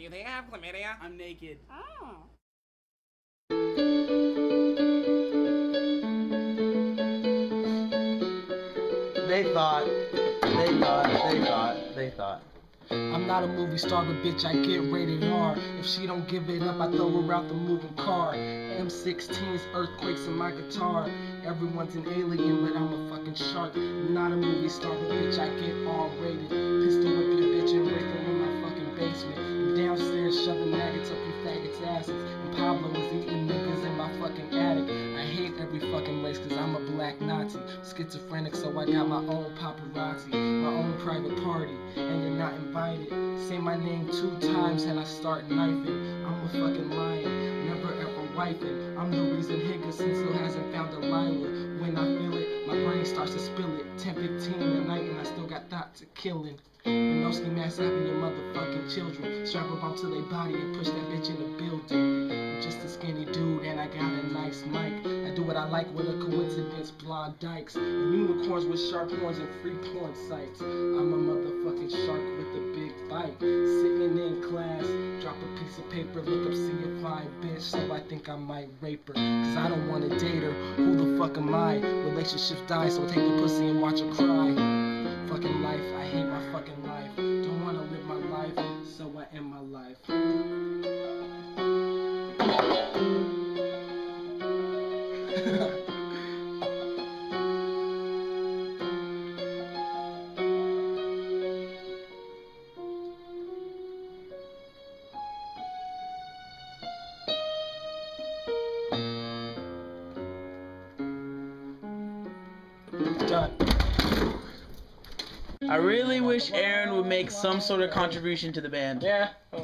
Do you think I have chlamydia? I'm naked. Oh. They thought, they thought, they thought, they thought. I'm not a movie star, but bitch, I get rated R. If she don't give it up, I throw her out the moving car. M16s, earthquakes in my guitar. Everyone's an alien, but I'm a fucking shark. I'm not a movie star, but bitch, I get R rated. Pistol you faggots' asses. And Pablo was eating niggas in my fucking attic. I hate every fucking race cause I'm a black Nazi. Schizophrenic, so I got my own paparazzi, my own private party, and you're not invited. Say my name two times and I start knifing. I'm a fucking lion, never ever wiping. I'm the reason Higginson still hasn't found a Delilah. When I feel it, my brain starts to spill it. 10 15 at night and I still got thoughts of killing. Minosky mass having your motherfucking children. Strap a bomb to their body and push that bitch in the building. I'm just a skinny dude and I got a nice mic. I do what I like with a coincidence, blonde dykes. And unicorns with sharp horns and free porn sites. I'm a motherfucking shark with a big bite. Sitting in class, drop a piece of paper, look up, see a fine bitch. So I think I might rape her. Cause I don't wanna date her. Who the fuck am I? Relationships die, so take the pussy and watch her cry. Done. I really wish Aaron would make some sort of contribution to the band. Yeah. Oh.